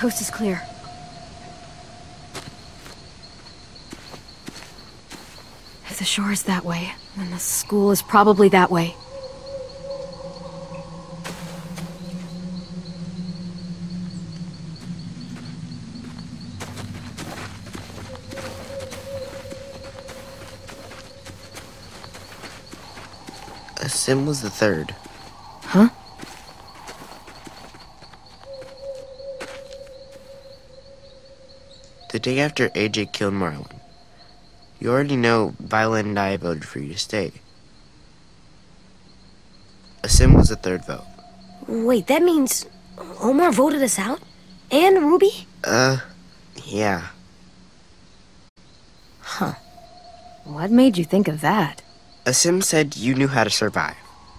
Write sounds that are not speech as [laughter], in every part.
Coast is clear. If the shore is that way, then the school is probably that way. Aasim was the third. Huh? The day after AJ killed Marlon. You already know Violet and I voted for you to stay. Aasim was the third vote. Wait, that means Omar voted us out? And Ruby? Uh, yeah. Huh. What made you think of that? Aasim said you knew how to survive.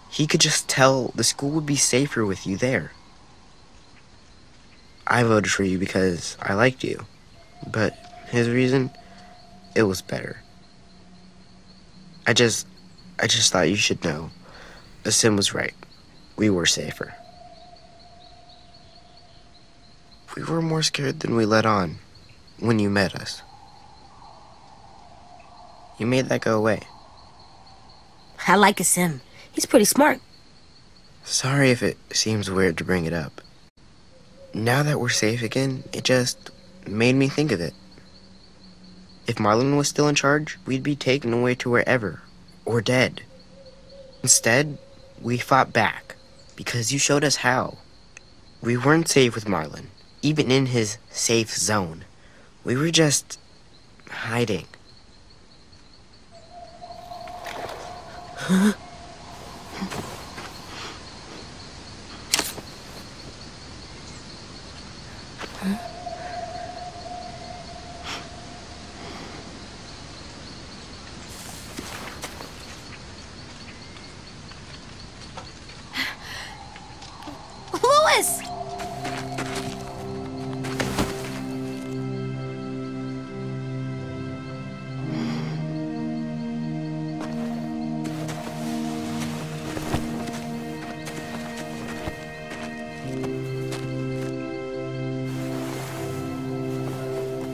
He could just tell the school would be safer with you there. I voted for you because I liked you. But his reason, it was better. I just, I just thought you should know. The Aasim was right. We were safer. We were more scared than we let on when you met us. You made that go away. I like Aasim. He's pretty smart. Sorry if it seems weird to bring it up. Now that we're safe again, it just made me think of it. If Marlon was still in charge, we'd be taken away to wherever, or dead. Instead, we fought back, because you showed us how. We weren't safe with Marlon, even in his safe zone. We were just hiding. [gasps] Huh? [laughs]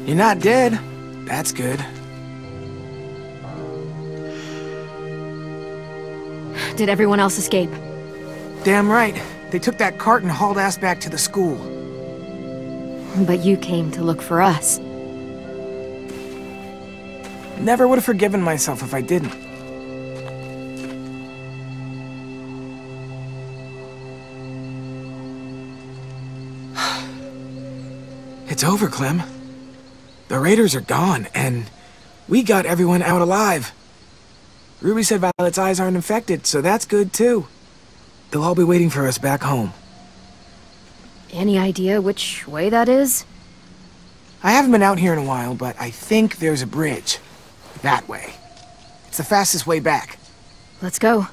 You're not dead. That's good. Did everyone else escape? Damn right. They took that cart and hauled ass back to the school. But you came to look for us. Never would have forgiven myself if I didn't. [sighs] it's over, Clem. The raiders are gone, and we got everyone out alive. Ruby said Violet's eyes aren't infected, so that's good too. They'll all be waiting for us back home. Any idea which way that is? I haven't been out here in a while, but I think there's a bridge. That way. It's the fastest way back. Let's go.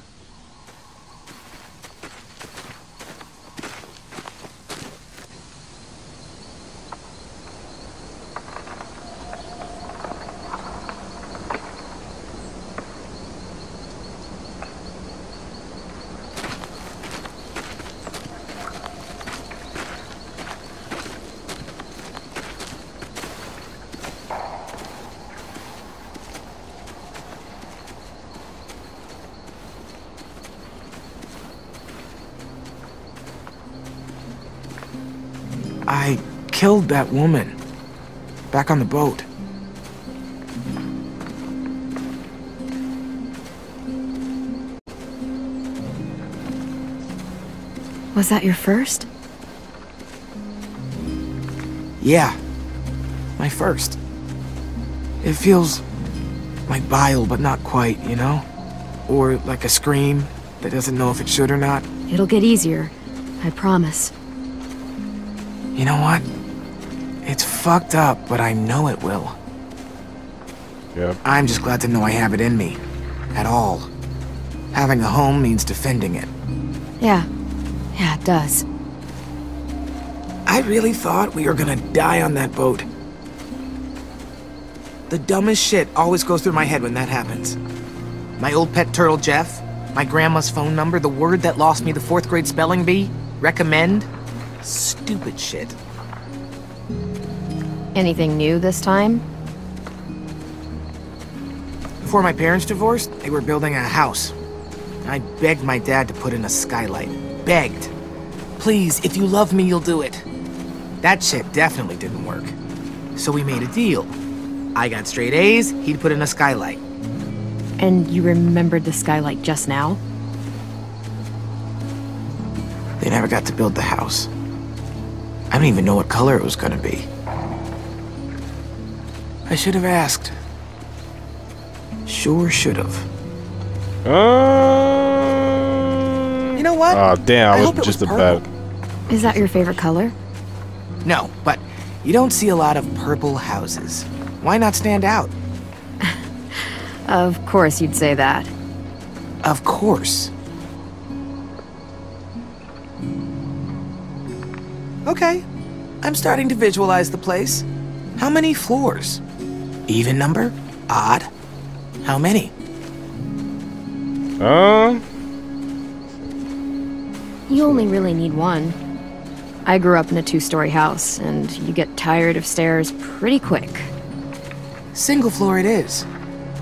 I killed that woman. Back on the boat. Was that your first? Yeah. My first. It feels like bile, but not quite, you know? Or like a scream that doesn't know if it should or not. It'll get easier. I promise. You know what? It's fucked up, but I know it will. Yep. I'm just glad to know I have it in me. At all. Having a home means defending it. Yeah. Yeah, it does. I really thought we were gonna die on that boat. The dumbest shit always goes through my head when that happens. My old pet turtle Jeff, my grandma's phone number, the word that lost me the fourth grade spelling bee, recommend, stupid shit. Anything new this time? Before my parents divorced, they were building a house. I begged my dad to put in a skylight. Begged. Please, if you love me, you'll do it. That shit definitely didn't work. So we made a deal. I got straight A's, he'd put in a skylight. And you remembered the skylight just now? They never got to build the house. I don't even know what color it was gonna be. I should have asked. Sure should have. Um, You know what? Oh, damn. I I, hope it was just was about. Is that your favorite color? No, but you don't see a lot of purple houses. Why not stand out? [laughs] Of course you'd say that. Of course. Okay, I'm starting to visualize the place. How many floors? Even number? Odd? How many? Um, You only really need one. I grew up in a two-story house, and you get tired of stairs pretty quick. Single floor it is.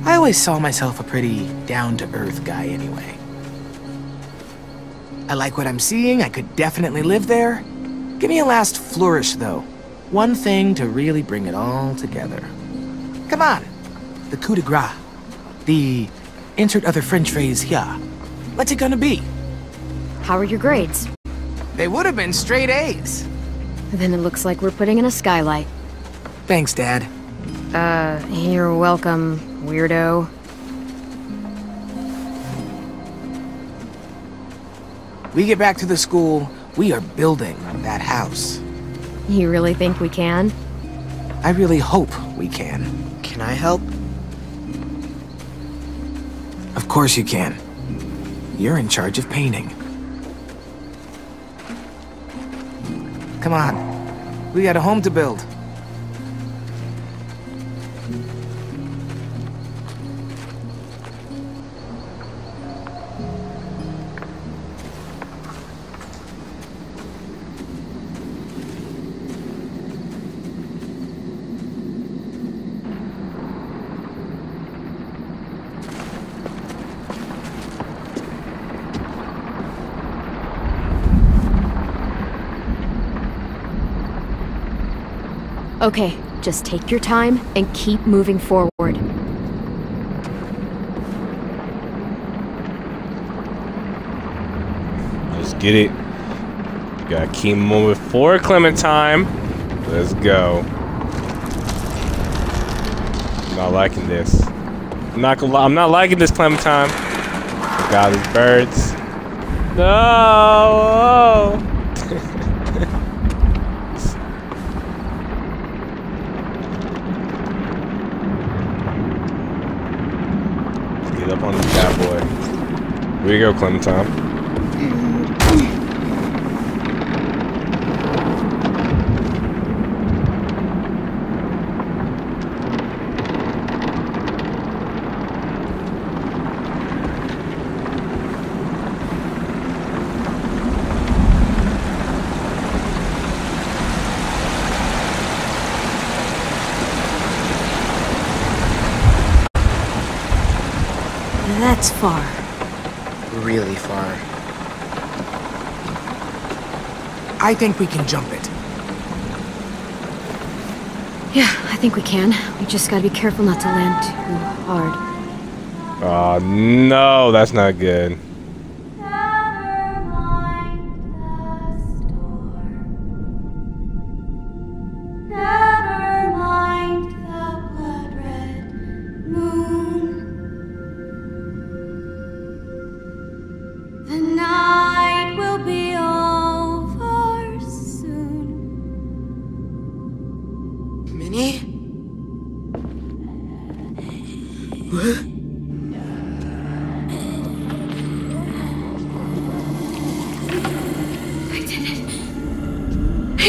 I always saw myself a pretty down-to-earth guy anyway. I like what I'm seeing, I could definitely live there. Give me a last flourish, though. One thing to really bring it all together. Come on. The coup de grace. The insert other French phrase here. What's it gonna be? How are your grades? They would have been straight A's. Then it looks like we're putting in a skylight. Thanks, Dad. Uh, you're welcome, weirdo. We get back to the school, we are building that house. You really think we can? I really hope we can. Can I help? Of course you can. You're in charge of painting. Come on. We got a home to build. Okay, just take your time and keep moving forward. let's get it. Gotta keep moving forward, Clementine. Let's go. Not liking this. I'm not gonna. li- I'm not liking this, Clementine. God, these birds. No. Let's get up on this bad boy. Where you go, Clementine? That's far. Really far. I think we can jump it. Yeah, I think we can. We just gotta be careful not to land too hard. Oh no, that's not good.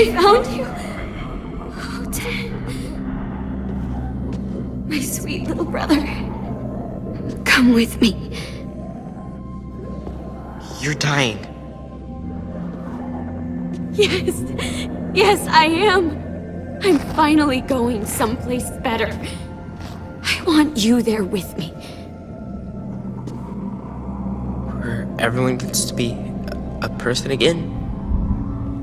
I found you. Oh, Tenn. My sweet little brother. Come with me. You're dying. Yes. Yes, I am. I'm finally going someplace better. I want you there with me. Where everyone gets to be a, a person again.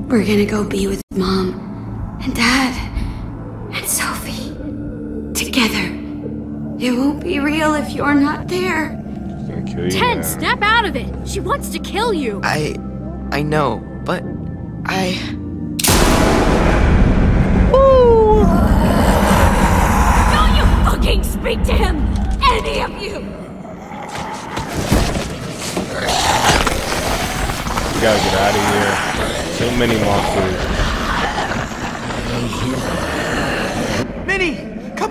We're gonna go be with Mom and Dad and Sophie. Together. It won't be real if you're not there. She's gonna kill you Tenn, now. snap out of it! She wants to kill you! I, I know, but I. Don't you fucking speak to him! Any of you! We gotta get out of here. Too many monsters.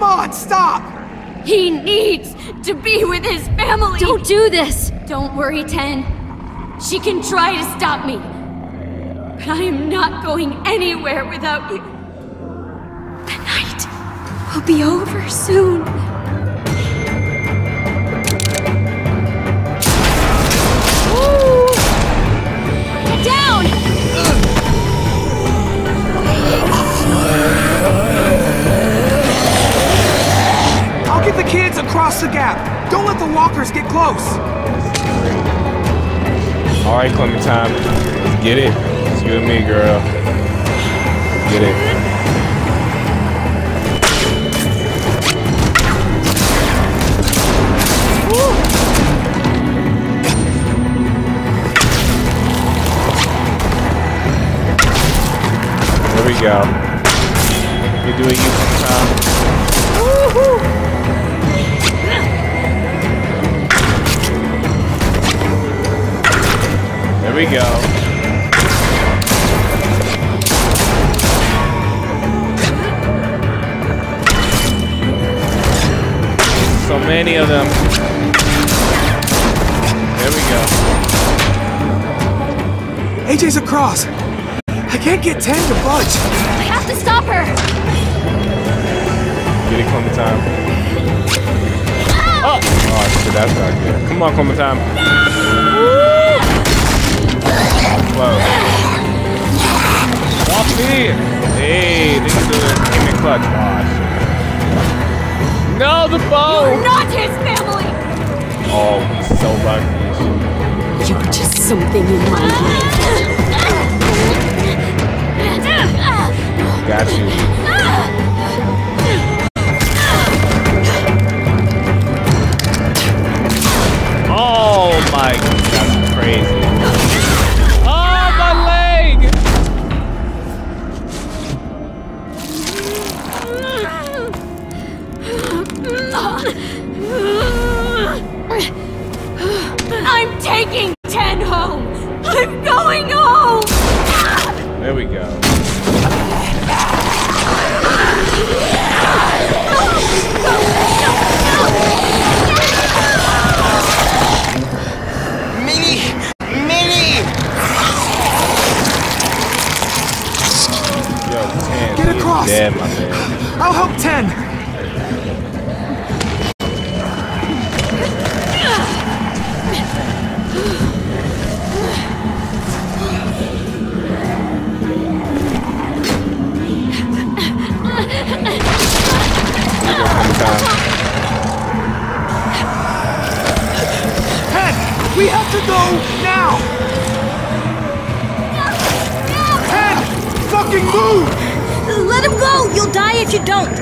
Come on, stop! He needs to be with his family! Don't do this! Don't worry, Tenn. She can try to stop me. But I am not going anywhere without you. The night will be over soon. Get down! I'll get the kids across the gap. Don't let the walkers get close. Alright, Clementine. Let's get it. It's you and me, girl. Get it. There we go. You're doing you sometime. We go. So many of them. There we go. AJ's across. I can't get Tenn to budge. I have to stop her! Get it, Clementine. Oh! Oh, shit, that's not good. Come on, Clementine. Walk in. Hey, this is the aim clutch. Shit. No, the bow! You're not his family! Oh, he's so lucky. You're just something in my life. Got you. Don't!